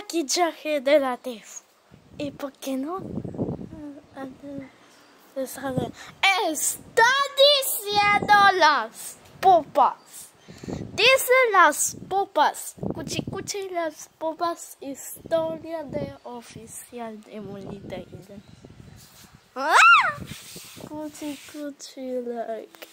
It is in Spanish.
maquillaje de la TEF. ¿Y por qué no? Está diciendo las popas. Dice las popas. Cuchi cuchi las popas. Historia de oficial de Molita ¡Ah! Cuchi cuchi like.